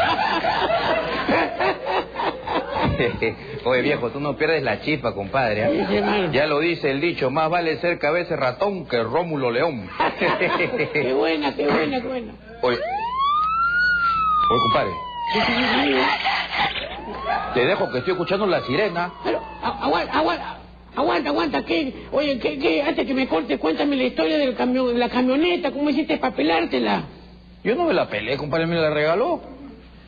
Speaker 11: Oye, viejo, tú no pierdes la chispa, compadre.
Speaker 9: Sí, sí, hermano.
Speaker 11: Ya lo dice el dicho, más vale ser cabeza ratón que Rómulo León.
Speaker 9: qué buena, qué buena, qué buena.
Speaker 11: Oye, oye, compadre, te dejo que estoy escuchando la sirena.
Speaker 9: Pero, aguanta, aguanta, aguanta, aguanta, ¿qué? Oye, ¿qué, qué? Antes que me cortes, cuéntame la historia del camión, de la camioneta, ¿cómo hiciste para pelártela?
Speaker 11: Yo no me la peleé, compadre, me la regaló.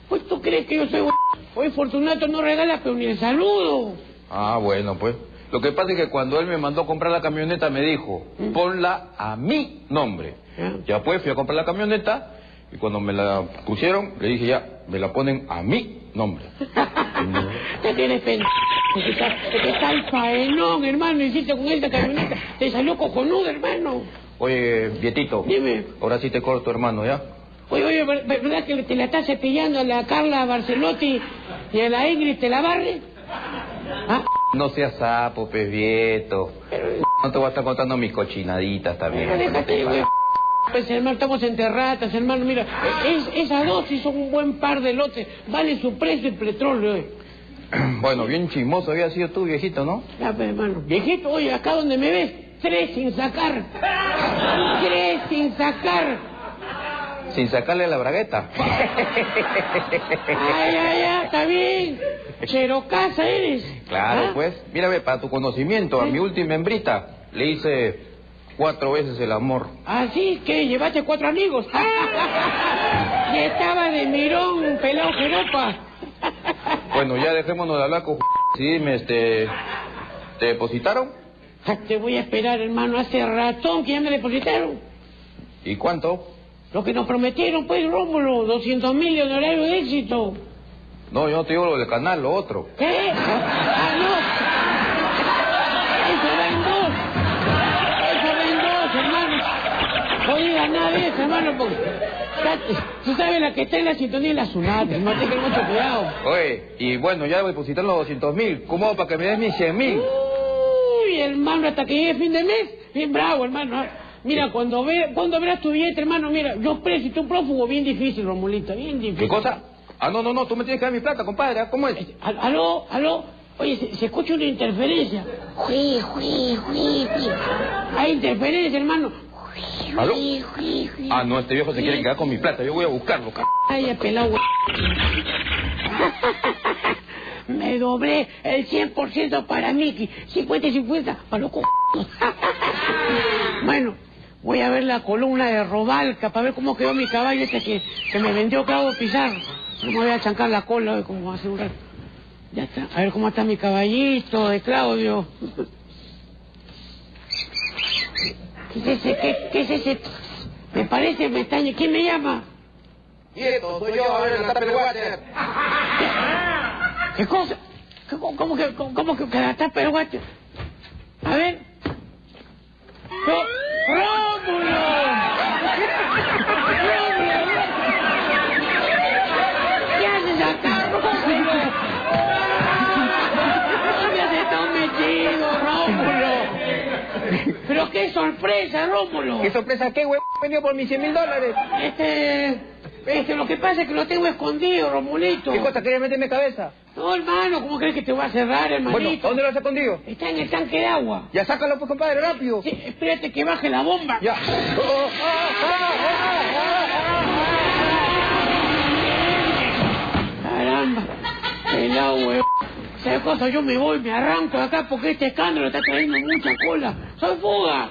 Speaker 9: Pues tú crees que yo soy Oye, Fortunato no regala, pero ni el saludo.
Speaker 11: Ah, bueno, pues. Lo que pasa es que cuando él me mandó a comprar la camioneta me dijo, ponla a mi nombre.
Speaker 9: Ya.
Speaker 11: Pues fui a comprar la camioneta y cuando me la pusieron le dije ya, me la ponen a mi nombre.
Speaker 9: Te tienes pen... Porque está, el faenón, hermano, hiciste con esta camioneta. Te salió cojonudo, hermano.
Speaker 11: Oye, Vietito,
Speaker 9: Dime.
Speaker 11: ahora sí te corto, hermano, ¿ya?
Speaker 9: Oye, oye, ¿ver- ¿verdad que te la estás cepillando a la Carla Barcelotti y a la Ingrid te la barre? ¿Ah?
Speaker 11: No seas sapo, pez Vieto. No te voy a estar contando mis cochinaditas
Speaker 9: Pero
Speaker 11: también.
Speaker 9: déjate, güey. Pues hermano, estamos entre ratas, hermano. Mira, es, esa dosis son un buen par de lotes. Vale su precio el petróleo, eh.
Speaker 11: Bueno, bien chismoso había sido tú, viejito, ¿no?
Speaker 9: Ya, pues, hermano. Viejito, oye, acá donde me ves, tres sin sacar. Tres sin sacar.
Speaker 11: Sin sacarle la bragueta.
Speaker 9: Ay, ay, ay, está bien. Cherocasa eres.
Speaker 11: Claro,
Speaker 9: ¿Ah?
Speaker 11: pues. Mírame, para tu conocimiento, a mi última hembrita le hice cuatro veces el amor.
Speaker 9: Así que llevaste cuatro amigos. y estaba de mirón pelado jeropa.
Speaker 11: Bueno, ya dejémonos de hablar con... Sí, dime, este... ¿Te depositaron?
Speaker 9: Ah, Te voy a esperar, hermano. Hace ratón que ya me depositaron.
Speaker 11: ¿Y cuánto?
Speaker 9: Lo que nos prometieron, pues, Rómulo. 200 mil de honorario de éxito.
Speaker 11: No, yo no te digo lo del canal, lo otro.
Speaker 9: ¿Qué? Ah, no. Eso va en dos. Eso va en dos, hermano. No digas nada de eso, hermano, porque... Tú sabes, la que está en la sintonía es la Sunat, no tengas mucho cuidado.
Speaker 11: Oye, y bueno, ya depositaron los 200 mil. ¿Cómo hago para que me des mis 100 mil?
Speaker 9: Uy, hermano, hasta que llegue fin de mes. Bien bravo, hermano. Mira, cuando, ve, cuando verás tu billete, hermano, mira, yo preso y tú prófugo, bien difícil, Romulito, bien difícil.
Speaker 11: ¿Qué cosa? Ah, no, no, no, tú me tienes que dar mi plata, compadre. ¿Cómo es?
Speaker 9: Al- Aló, aló. Oye, se, se escucha una interferencia. Jui, jui, jui. Hay interferencia, hermano.
Speaker 11: ¿Aló? Ah, no, este viejo se quiere quedar con mi plata. Yo voy a buscarlo, c...
Speaker 9: Ay, pelado. Me doblé el 100% para Mickey. 50 y 50 para los co... Bueno, voy a ver la columna de Robalca para ver cómo quedó mi caballo este que, que me vendió Claudio Pizarro. No me voy a chancar la cola hoy como hace un rato. Ya está. A ver cómo está mi caballito de Claudio. ¿Qué es ese? ¿Qué, qué es ese? Me parece me extraña. ¿Quién me llama?
Speaker 11: Quieto, soy yo, a ver, la water.
Speaker 9: ¿Qué cosa? ¿Qué- ¿Cómo, cómo que, cómo, cómo que, que la Rómulo. ¿Qué sorpresa
Speaker 11: qué, güey? Venido por mis 100 mil dólares.
Speaker 9: Este, este, lo que pasa es que lo tengo escondido, Romulito.
Speaker 11: ¿Qué cosa? ¿Querías meterme cabeza?
Speaker 9: No, hermano, ¿cómo crees que te voy a cerrar, hermanito?
Speaker 11: Bueno, ¿dónde lo has escondido?
Speaker 9: Está en el tanque de agua.
Speaker 11: Ya sácalo, pues, compadre, rápido.
Speaker 9: Sí, espérate que baje la bomba.
Speaker 11: Ya.
Speaker 9: Caramba, pelado, weón. ¿Sabes cosa? Yo me voy, me arranco de acá porque este escándalo está trayendo mucha cola. ¡Soy fuga!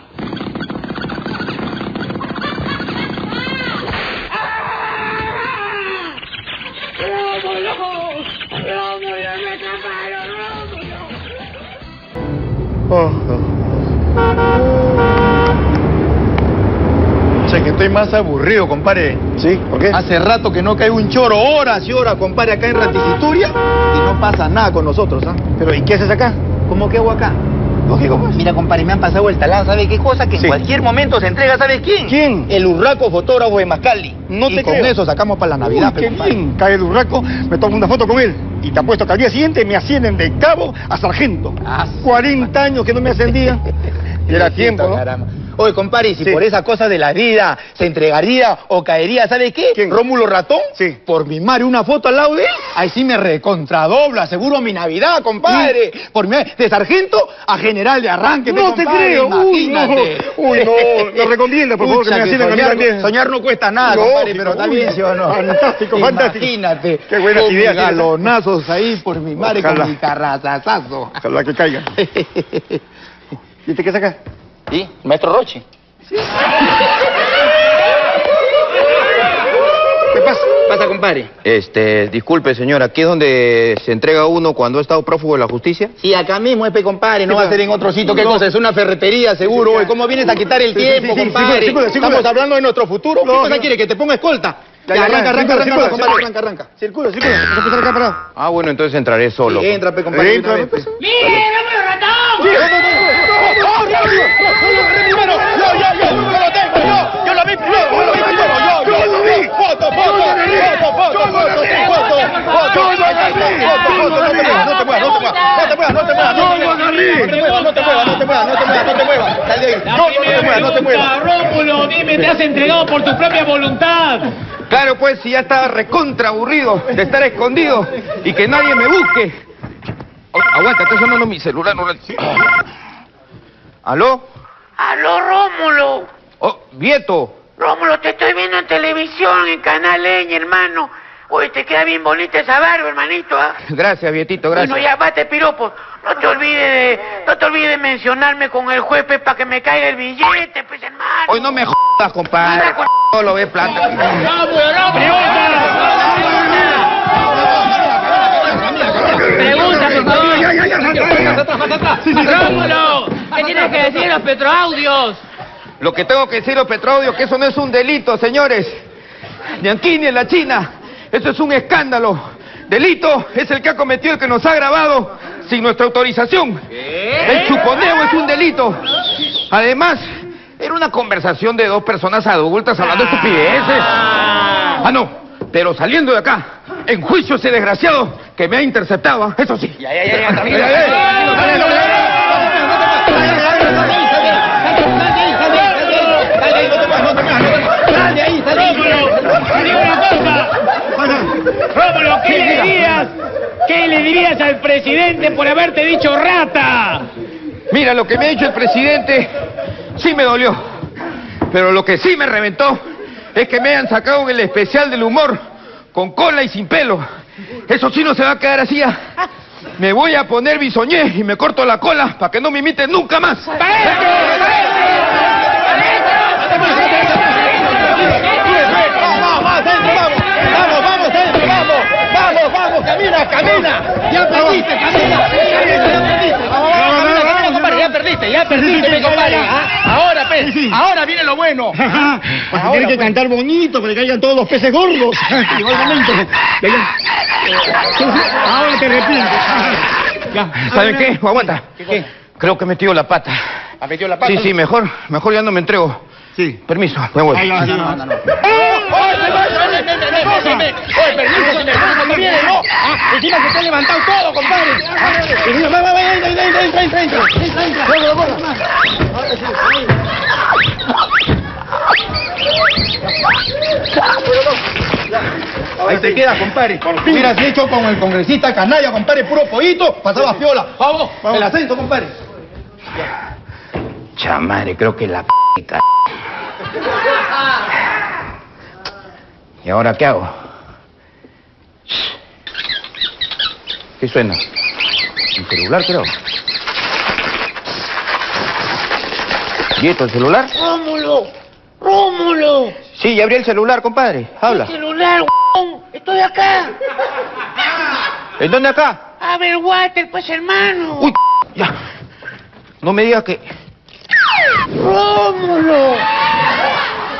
Speaker 9: ¡Rómulo!
Speaker 2: O sea que estoy más aburrido, compadre.
Speaker 12: ¿Sí? ¿Por qué?
Speaker 2: Hace rato que no cae un choro, horas y horas, compadre, acá en Raticituria y no pasa nada con nosotros, ¿ah?
Speaker 12: Pero, ¿y qué haces acá?
Speaker 2: ¿Cómo que hago acá? Mira, compadre, me han pasado el talán, ¿sabe qué cosa? Que en cualquier momento se entrega, ¿sabes quién?
Speaker 12: ¿Quién?
Speaker 2: El urraco fotógrafo de Mascali.
Speaker 12: No
Speaker 2: y
Speaker 12: te
Speaker 2: con
Speaker 12: creo.
Speaker 2: eso sacamos para la Navidad,
Speaker 12: Uy, qué bien. Cae el urraco, me tomo una foto con él. Y te apuesto que al día siguiente me ascienden de cabo a sargento.
Speaker 2: Ah,
Speaker 12: 40 años que no me ascendían. Y era tiempo, ¿no?
Speaker 2: Oye, compadre, si
Speaker 12: Sí.
Speaker 2: por esas cosas de la vida se entregaría o caería, ¿sabe qué?
Speaker 12: ¿Quién?
Speaker 2: Rómulo Ratón.
Speaker 12: Sí.
Speaker 2: Por mi madre, una foto al lado de él. Ahí sí me recontradobla, seguro mi Navidad, compadre. Por mi de sargento a general de arranque,
Speaker 12: No te
Speaker 2: compadre,
Speaker 12: creo. Uy, no.
Speaker 2: imagínate.
Speaker 12: Uy, no. No recomienda, por favor, que
Speaker 2: Pucha,
Speaker 12: me asciendan a mí
Speaker 2: soñar,
Speaker 12: también.
Speaker 2: soñar no cuesta nada, compadre, pero está bien, ¿sí o no?
Speaker 12: fantástico, fantástico.
Speaker 2: Imagínate.
Speaker 12: Qué
Speaker 2: con mis
Speaker 12: tienes.
Speaker 2: galonazos ahí por mi madre
Speaker 12: Ojalá.
Speaker 2: con mi carrazazazo.
Speaker 12: Ojalá que caiga. ¿Y te qué sacas?
Speaker 2: ¿Sí? Maestro Roche.
Speaker 12: ¿Qué pasa?
Speaker 2: Pasa, compadre.
Speaker 13: Este, disculpe, señor, ¿aquí es donde se entrega uno cuando ha estado prófugo de la justicia?
Speaker 2: Sí, acá mismo, Epe, compadre, no
Speaker 12: Sí,
Speaker 2: va a ser en otro sitio. ¿Qué
Speaker 12: No.
Speaker 2: cosa? Es una ferretería, seguro.
Speaker 12: Sí, sí,
Speaker 2: ¿Cómo vienes a quitar el
Speaker 12: Sí, sí,
Speaker 2: tiempo,
Speaker 12: sí, sí,
Speaker 2: compadre? Estamos hablando de nuestro futuro. ¿Qué
Speaker 12: No,
Speaker 2: cosa
Speaker 12: no.
Speaker 2: quiere? ¿Que te ponga escolta?
Speaker 12: Ya,
Speaker 2: Ya,
Speaker 12: ya,
Speaker 2: arranca, arranca,
Speaker 12: circula,
Speaker 2: arranca,
Speaker 12: circula.
Speaker 2: arranca, arranca.
Speaker 12: Circula, circula. Acá parado.
Speaker 13: Ah, bueno, entonces entraré solo.
Speaker 2: Sí, entra, pe, compadre.
Speaker 12: Entra, pues.
Speaker 2: pe.
Speaker 14: ¡Mire, Ratón!
Speaker 2: ¡Yo, lo vi primero! ¡Yo lo vi primero! ¡Yo,
Speaker 12: lo vi.
Speaker 2: ¡Foto, foto! ¡Foto, foto! ¡Foto, foto! ¡No te muevas, no te muevas, no te muevas! ¡No te muevas, no te muevas! ¡No te muevas, no te muevas, no te muevas, no te muevas, no te muevas! ¡Sal de ahí! ¡No, no te muevas, no te muevas!
Speaker 3: Rómulo, dime, te has entregado por tu propia voluntad.
Speaker 13: Claro, pues, si ya estaba recontra aburrido de estar escondido y que nadie me busque. Oh, aguanta, está sonando mi celular. No... ¿Aló?
Speaker 9: Aló, Rómulo.
Speaker 13: Oh, Vieto.
Speaker 9: Rómulo, te estoy viendo en televisión, en Canal Leña, hermano. Oye, te queda bien bonita esa barba, hermanito, ¿ah?
Speaker 13: Gracias, Vietito, gracias.
Speaker 9: Bueno, ya bate, piropo. No te olvides de, no te olvides de mencionarme con el juez, para que me caiga el billete, pues, hermano.
Speaker 13: Hoy no me jodas, compadre.
Speaker 9: Anda con-
Speaker 13: Solo ve plata.
Speaker 4: Pregunta, por favor. Rómulo, ¿qué tienes que decir los petroaudios?
Speaker 13: Lo que tengo que decir, Petraudio, que eso no es un delito, señores. Ni aquí ni en la China. Eso es un escándalo. Delito es el que ha cometido el que nos ha grabado sin nuestra autorización. ¿Qué? El chuponeo es un delito. Además, era una conversación de dos personas adultas hablando de estupideces. Ah, no, pero saliendo de acá, en juicio ese desgraciado que me ha interceptado, eso sí.
Speaker 2: Ya, ya, ya,
Speaker 3: también. Rómulo, ¿qué dirías ¿Qué le dirías al presidente por haberte dicho rata?
Speaker 13: Mira, lo que me ha dicho el presidente sí me dolió. Pero lo que sí me reventó es que me hayan sacado en el especial del humor con cola y sin pelo. Eso sí no se va a quedar así. ah. Me voy a poner bisoñé y me corto la cola para que no me imiten nunca más.
Speaker 2: Vamos, vamos, adentro, vamos. Vamos, vamos, adentro, vamos. Vamos, vamos, camina, camina. Ya perdiste, camina. Ya perdiste. Ya perdiste, ya perdiste, mi compadre. ¿ah? Ahora, pues, ahora viene lo bueno.
Speaker 12: Vas a tener que cantar bonito para que caigan todos los peces gordos. Llegó el momento. Ahora te arrepientes.
Speaker 13: ¿Saben qué? Aguanta.
Speaker 2: ¿Qué?
Speaker 13: Creo que he metido la pata.
Speaker 2: ¿Ha metido la pata?
Speaker 13: Sí, sí, mejor, mejor ya no me entrego.
Speaker 12: Sí.
Speaker 13: Permiso, me voy.
Speaker 12: Ahí va, sí.
Speaker 2: No, no, no ven, ven, ven, ven, ven, Oye, permiso, ¿no? Ah, encima que te ha todo, compadre. Y mira, va, va, va, entra, entra, entra, entra, entra. Entra, entra. Corre, ahí. Te queda, compadre. Mira, si hecho con el congresista canalla, compadre, puro pollito, pasaba piola. Vamos, Vamos. el acento, compadre.
Speaker 13: Chamare, creo que la p... ¿Y ahora qué hago? ¿Qué suena? ¿Mi celular, creo? ¿Quieto el celular?
Speaker 9: Rómulo, Rómulo.
Speaker 13: Sí, ya abrí el celular, compadre. Habla.
Speaker 9: Celular, huevón. Estoy acá.
Speaker 13: ¿En dónde acá?
Speaker 9: A ver, water, pues, hermano.
Speaker 13: Uy, ya. No me digas que...
Speaker 9: Rómulo.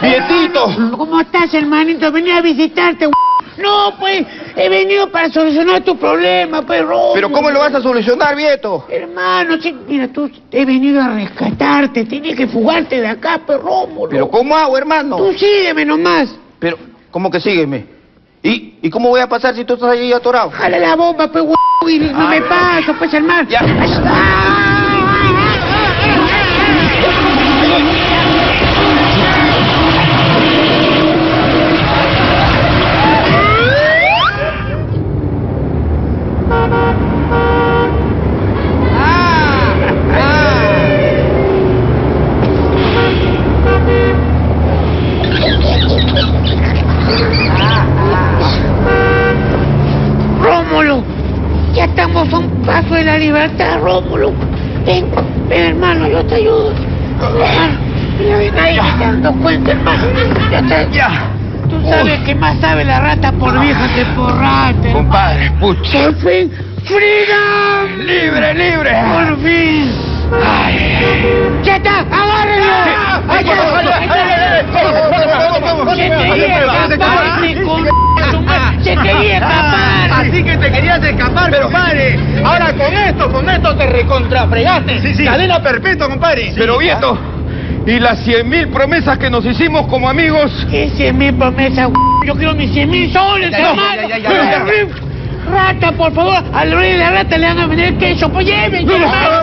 Speaker 13: ¡Vietito!
Speaker 9: ¿Cómo estás, hermanito? Venía a visitarte. No, pues, He venido para solucionar tu problema, pues, Rómulo.
Speaker 13: Pero ¿cómo lo vas a solucionar, Vieto?
Speaker 9: Hermano, sí, mira, tú he venido a rescatarte, tienes que fugarte de acá, pues, Rómulo.
Speaker 13: ¿Pero cómo hago, hermano?
Speaker 9: Tú sígueme nomás.
Speaker 13: Pero, ¿cómo que sígueme? ¿Y, ¿Y cómo voy a pasar si tú estás ahí atorado?
Speaker 9: Jala la bomba, pues, güey, y no me paso, pues, hermano.
Speaker 13: Ya.
Speaker 9: Cuenta, hermano. Ya. Tú sabes que más sabe la rata por vieja que por rata.
Speaker 13: Compadre, pucha.
Speaker 9: Por fin, freedom.
Speaker 13: Libre, libre.
Speaker 9: Por fin. ¡Ya está! ¡Agárrenlo! ¡Ay! ¡Se quería escapar, ¡Se quería escapar!
Speaker 2: Así que te querías escapar, compadre. Ahora con esto, con esto te recontrafregaste. Cadena perpetua, compadre.
Speaker 13: Pero, Vieto, ¿y las cien mil promesas que nos hicimos como amigos?
Speaker 9: ¿Qué cien mil promesas? Yo quiero mis cien mil soles,
Speaker 2: Ya,
Speaker 9: hermano.
Speaker 2: ya, ya.
Speaker 9: Rata, por favor, al rey de la rata le van a vender queso. Pues llévense, hermano.